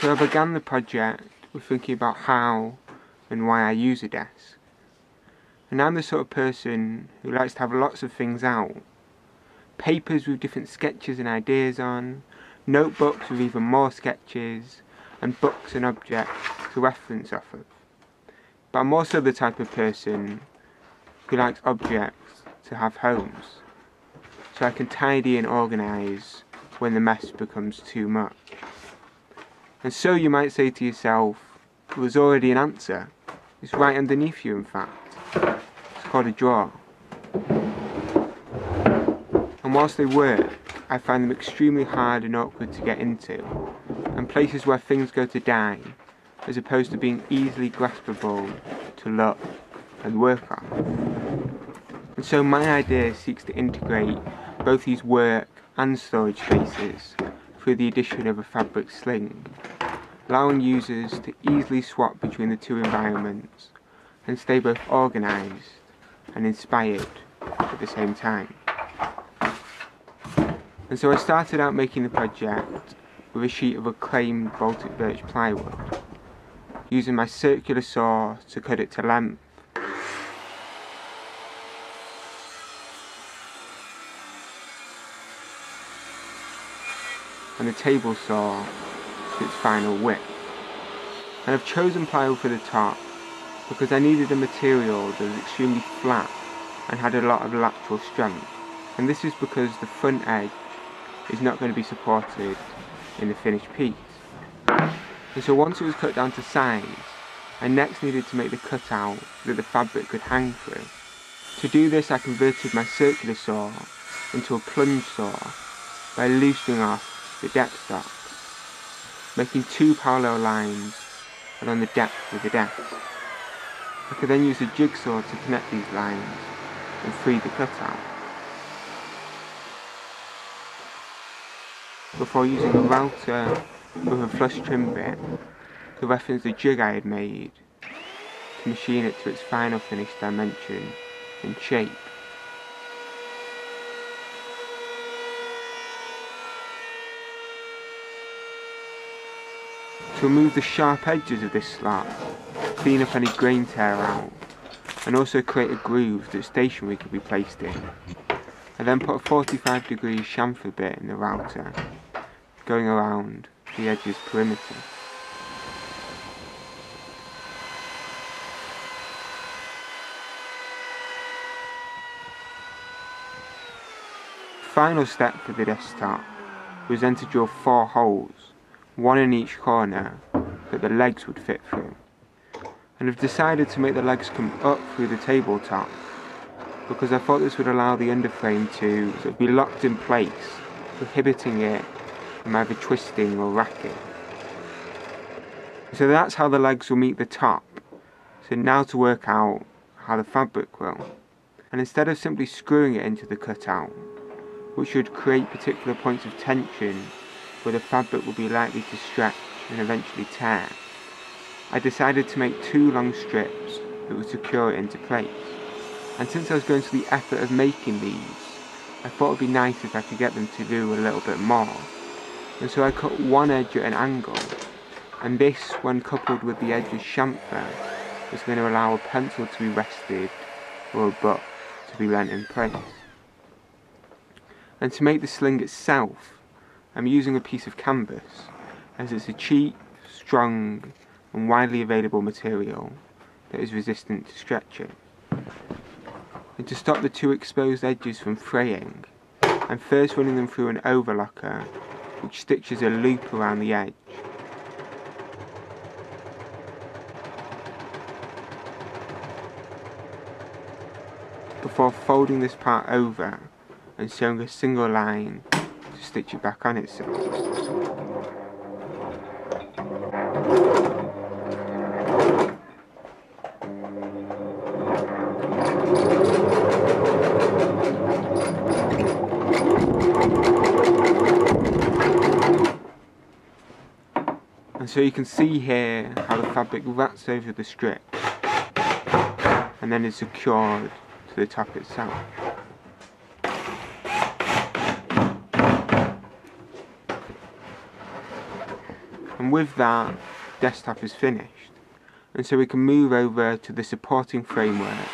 So I began the project with thinking about how and why I use a desk. And I'm the sort of person who likes to have lots of things out. Papers with different sketches and ideas on, notebooks with even more sketches, and books and objects to reference off of. But I'm also the type of person who likes objects to have homes, so I can tidy and organise when the mess becomes too much. And so you might say to yourself, there's already an answer. It's right underneath you, in fact. It's called a drawer. And whilst they work, I find them extremely hard and awkward to get into, and places where things go to die, as opposed to being easily graspable to look and work on. And so my idea seeks to integrate both these work and storage spaces through the addition of a fabric sling, allowing users to easily swap between the two environments and stay both organised and inspired at the same time. And so I started out making the project with a sheet of acclaimed Baltic birch plywood, using my circular saw to cut it to length and a table saw to its final width. And I've chosen plywood for the top because I needed a material that was extremely flat and had a lot of lateral strength. And this is because the front edge is not going to be supported in the finished piece. And so once it was cut down to size, I next needed to make the cutout that the fabric could hang through. To do this I converted my circular saw into a plunge saw by loosening off the depth stops, making two parallel lines along the depth of the desk. I could then use a jigsaw to connect these lines and free the cutout. Before using a router with a flush trim bit to reference the jig I had made to machine it to its final finished dimension and shape. To remove the sharp edges of this slot, clean up any grain tear out, and also create a groove that stationery could be placed in. I then put a 45 degree chamfer bit in the router, going around the edge's perimeter. Final step for the desktop was then to drill four holes one in each corner that the legs would fit through. And I've decided to make the legs come up through the tabletop because I thought this would allow the underframe to sort of be locked in place, prohibiting it from either twisting or racking. So that's how the legs will meet the top. So now to work out how the fabric will. And instead of simply screwing it into the cutout, which would create particular points of tension where the fabric would be likely to stretch and eventually tear. I decided to make two long strips that would secure it into place. And since I was going to the effort of making these, I thought it would be nice if I could get them to do a little bit more. And so I cut one edge at an angle, and this, when coupled with the edge's chamfer, was going to allow a pencil to be rested or a book to be lent in place. And to make the sling itself, I'm using a piece of canvas as it's a cheap, strong and widely available material that is resistant to stretching. And to stop the two exposed edges from fraying, I'm first running them through an overlocker which stitches a loop around the edge. Before folding this part over and sewing a single line stitch it back on itself. And so you can see here how the fabric wraps over the strip and then is secured to the top itself. And with that, desktop is finished. And so we can move over to the supporting framework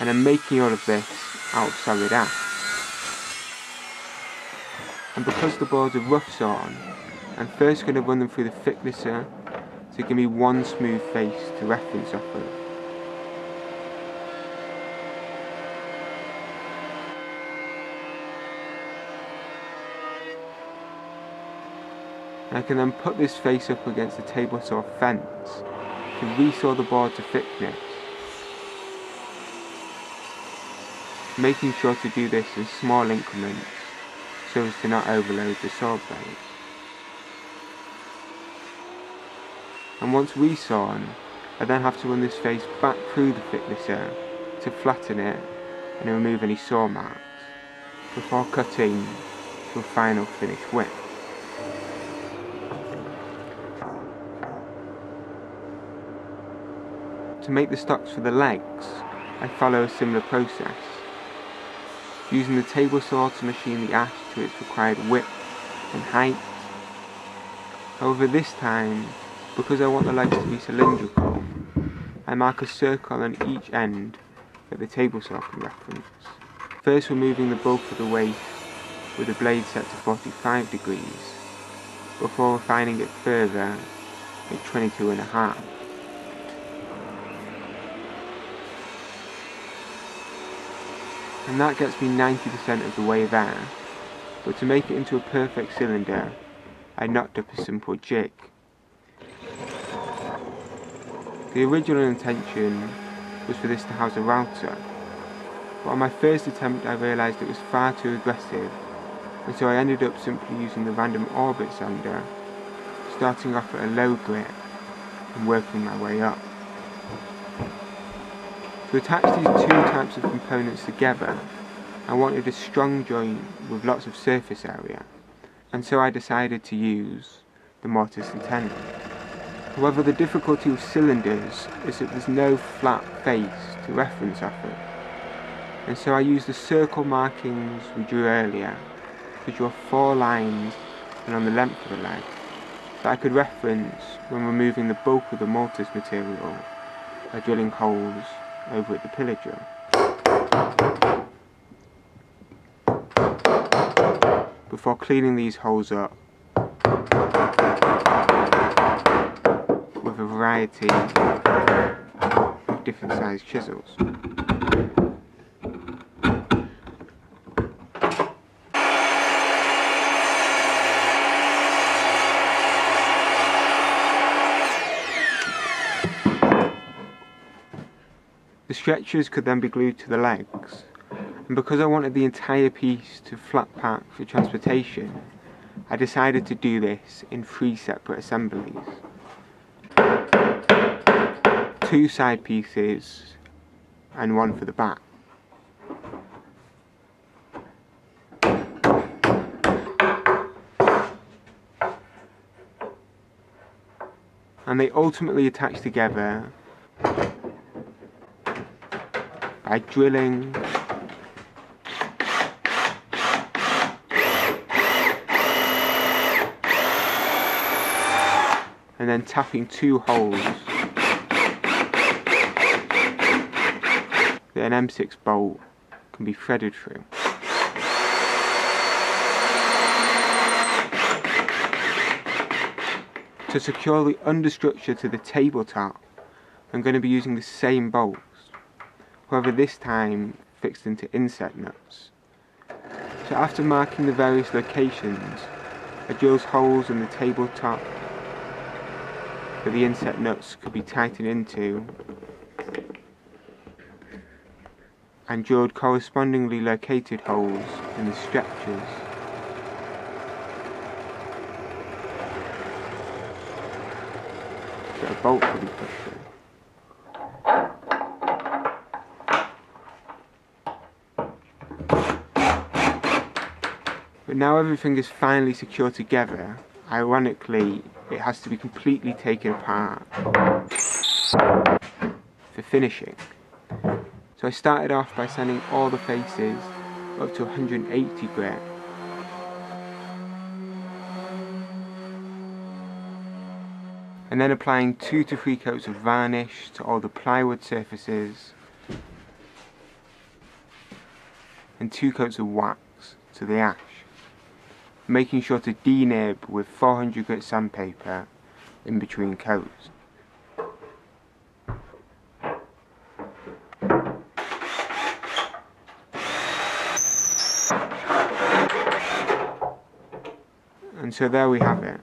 and I'm making all of this out of solid ash. And because the boards are rough sawn, I'm first going to run them through the thicknesser to give me one smooth face to reference off of. I can then put this face up against the table saw fence to resaw the board to thickness, making sure to do this in small increments so as to not overload the saw blade. And once resawn, I then have to run this face back through the thicknesser to flatten it and remove any saw marks before cutting to a final finished width. To make the stocks for the legs, I follow a similar process, using the table saw to machine the ash to its required width and height. However this time, because I want the legs to be cylindrical, I mark a circle on each end that the table saw can reference. First removing the bulk of the waste with the blade set to 45 degrees, before refining it further at 22 and a half. And that gets me 90% of the way there. But to make it into a perfect cylinder, I knocked up a simple jig. The original intention was for this to house a router, but on my first attempt I realised it was far too aggressive, and so I ended up simply using the random orbit sander, starting off at a low grit and working my way up. To attach these two types of components together, I wanted a strong joint with lots of surface area, and so I decided to use the mortise and tenon. However, the difficulty with cylinders is that there's no flat face to reference off it, and so I used the circle markings we drew earlier to draw four lines and on the length of the leg that I could reference when removing the bulk of the mortise material by drilling holes over at the pillar drill. Before cleaning these holes up with a variety of different sized chisels. Stretchers could then be glued to the legs, and because I wanted the entire piece to flat pack for transportation, I decided to do this in three separate assemblies. Two side pieces and one for the back. And they ultimately attach together by drilling and then tapping two holes. That an M6 bolt can be threaded through. To secure the understructure to the tabletop, I'm going to be using the same bolts however this time fixed into inset nuts. So after marking the various locations, I drilled holes in the tabletop that the inset nuts could be tightened into and drilled correspondingly located holes in the stretchers. So a bolt could be pushed through. But now everything is finally secure together, ironically, it has to be completely taken apart for finishing. So I started off by sanding all the faces up to 180 grit. and then applying two to three coats of varnish to all the plywood surfaces and two coats of wax to the ash making sure to denib with 400 grit sandpaper in between coats. And so there we have it.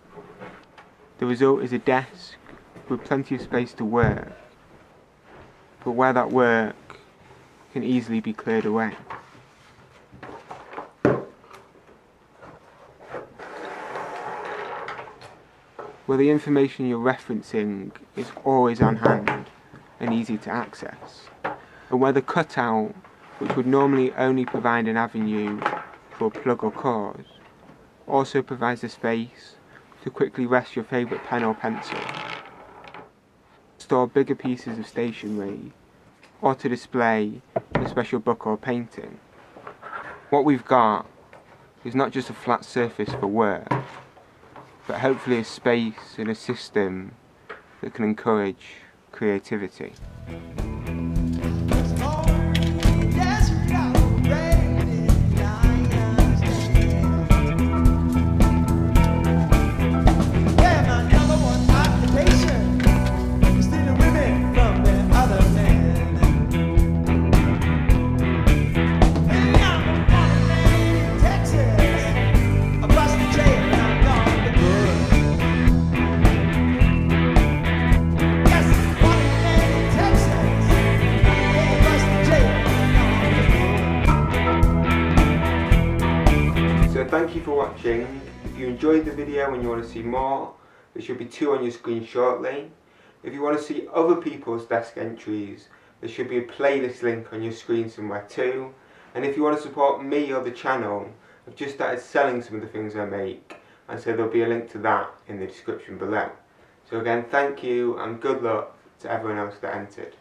The result is a desk with plenty of space to work, but where that work can easily be cleared away. Where the information you're referencing is always on hand and easy to access, and where the cutout, which would normally only provide an avenue for a plug or cause, also provides a space to quickly rest your favourite pen or pencil, store bigger pieces of stationery, or to display a special book or painting. What we've got is not just a flat surface for work, but hopefully a space and a system that can encourage creativity. Enjoyed the video and you want to see more, there should be two on your screen shortly. If you want to see other people's desk entries, there should be a playlist link on your screen somewhere too. And if you want to support me or the channel, I've just started selling some of the things I make, and so there'll be a link to that in the description below. So again, thank you and good luck to everyone else that entered.